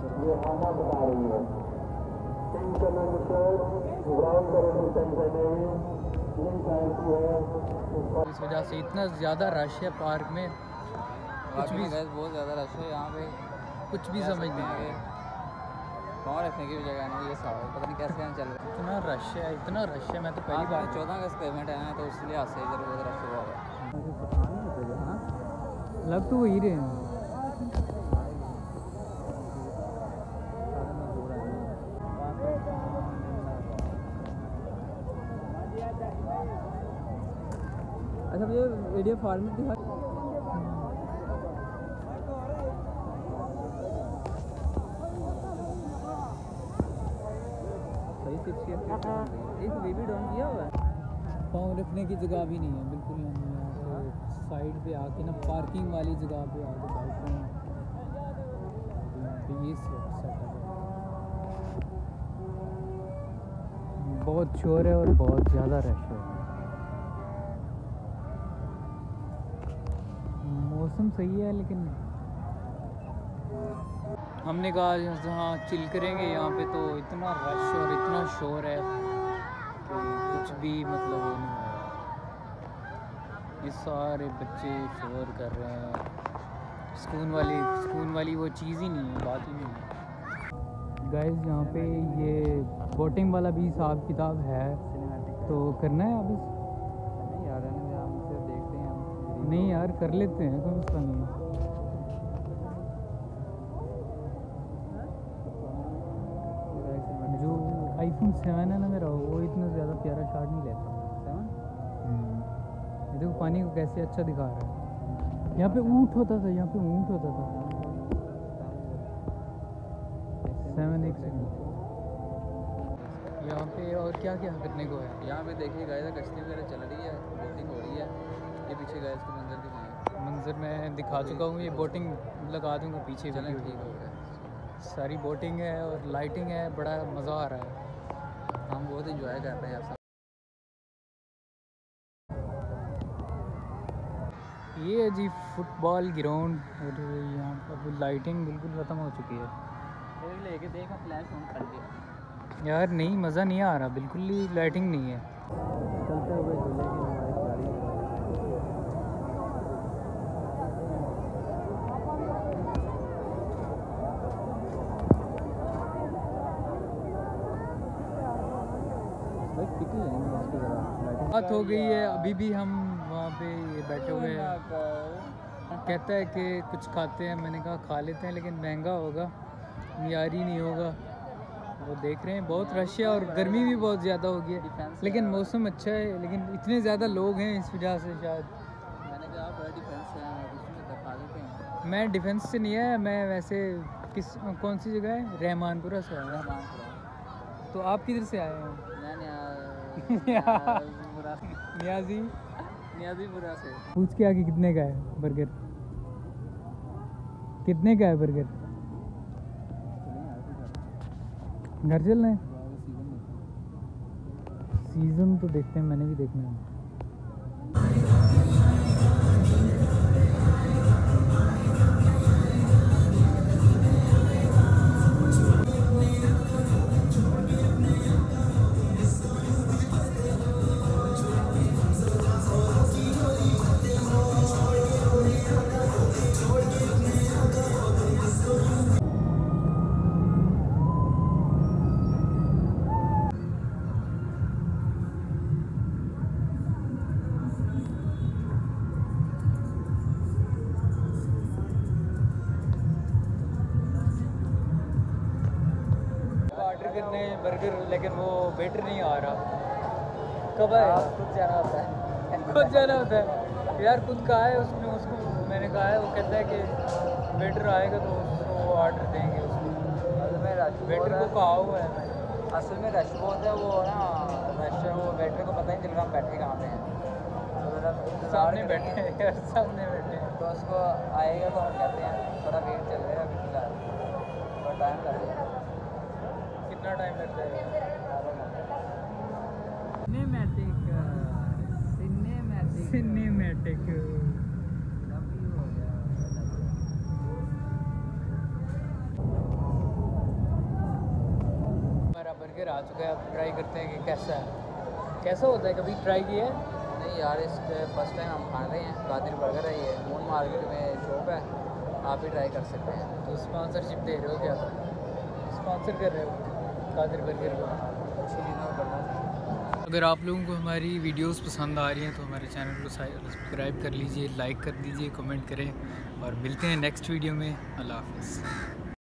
ये बता रही है। है। इस वजह से इतना ज़्यादा रश है पार्क में। कुछ भी बहुत ज़्यादा रश है यहाँ पे। कुछ भी समझ नहीं आ रहा। पाँव रखने की भी जगह नहीं ये साहब पता नहीं कैसे यहाँ चल रहा है। इतना रश है इतना रश है मैं तो पहली बार चौदह अगस्त का इवेंट है ना तो इसलिए आज से इधर उधर रश हुआ है? लग तो वही रहे हैं। अच्छा ये वीडियो फॉर्मेट दिखा एक बेबी डाउन किया हुआ है। पाँव रखने की जगह भी नहीं है बिल्कुल हम यहाँ पे साइड पे आके ना पार्किंग वाली जगह पे आके बैठ रहे हैं ये बहुत शोर है और बहुत ज़्यादा रश है। मौसम सही है लेकिन हमने कहा यहाँ चिल करेंगे यहाँ पे तो इतना रश और इतना शोर है कि कुछ भी मतलब वो नहीं हो ये सारे बच्चे शोर कर रहे हैं। सुकून वाली सुकून वाली वो चीज़ ही नहीं है बात ही नहीं है। गाइस यहाँ पे ये बोटिंग वाला भी हिसाब किताब है। तो करना है अब इस नहीं यार कर लेते हैं कोई मसला नहीं है। जो आईफोन सेवन है ना मेरा वो इतना ज़्यादा प्यारा शॉट नहीं लेता। ये देखो पानी को कैसे अच्छा दिखा रहा है। यहाँ पे ऊँट होता था यहाँ पे ऊँट होता था। सेवन एक सेकंड यहाँ पे और क्या क्या करने को है? यहाँ पे देखिए गाय कश्ती वगैरह चल रही है बोटिंग हो रही है। ये पीछे गाय इसके मंजर दिखाएँ मंजर मैं दिखा चुका हूँ ये बोटिंग लगा दूँगा पीछे चलें ठीक हो गया। सारी बोटिंग है और लाइटिंग है बड़ा मज़ा आ रहा है। हम बहुत इंजॉय कर रहे हैं आप ये है जी फुटबॉल ग्राउंड और यहाँ पर लाइटिंग बिल्कुल ख़त्म हो चुकी है। लेके देखा फ्लैश ऑन कर दिया यार नहीं मज़ा नहीं आ रहा बिल्कुल ही लाइटिंग नहीं है। चलते हुए झूले की हमारी गाड़ी भाई कितनी लेंगे इसकी जरा बात हो गई है अभी भी हम वहाँ पे ये बैठे हुए हैं। कहता है कि कुछ खाते हैं मैंने कहा खा लेते हैं लेकिन महँगा होगा मियारी नहीं होगा। वो देख रहे हैं बहुत रश है और गर्मी भी बहुत ज़्यादा हो गई है। लेकिन मौसम अच्छा है लेकिन इतने ज़्यादा लोग हैं इस वजह से शायद। मैंने कहा डिफेंस मैं डिफेंस से नहीं है मैं वैसे किस कौन सी जगह है? रहमानपुरा से आया। तो आप किधर से आए हैं? नियाजी। नियाजीपुरा से। पूछ के आगे कितने का है बर्गर? कितने का है बर्गर? घर चल रहे सीज़न तो देखते हैं मैंने भी देखना है। करने बर्गर लेकिन वो बेटर नहीं आ रहा। कब आएगा? खुद जाना होता है। खुद जाना होता है। यार खुद कहा है उसने उसको मैंने कहा है वो कहता है कि बेटर आएगा तो उसको वो ऑर्डर देंगे उसको। में वेटर को कहा हुआ है मैंने असल में रश बहुत है वो ना रश वो बेटर को पता ही चल रहा हम बैठे कहाँ पे हैं। तो सामने बैठे हैं सामने बैठे हैं। तो उसको आएगा तो हम कहते हैं थोड़ा वेट चल रहा है अभी फ़िलहाल। थोड़ा टाइम लगेगा टाइम लग सिनेमैटिक सिनेमैटिक सिनेमैटिक बर्गर आ चुका है आप ट्राई करते हैं कि कैसा है। कैसा होता है कभी ट्राई किया है? नहीं यार इस uh, फ़र्स्ट टाइम हम खा रहे हैं। कादिर बर्गर है ये मून मार्केट में शॉप है। आप भी ट्राई कर सकते हैं। तो स्पॉन्सरशिप दे रहे हो क्या? स्पॉन्सर कर रहे हो। बर्गर अगर आप लोगों को हमारी वीडियोस पसंद आ रही हैं तो हमारे चैनल को सब्सक्राइब कर लीजिए, लाइक कर दीजिए, कमेंट करें और मिलते हैं नेक्स्ट वीडियो में। अल्लाह हाफिज़।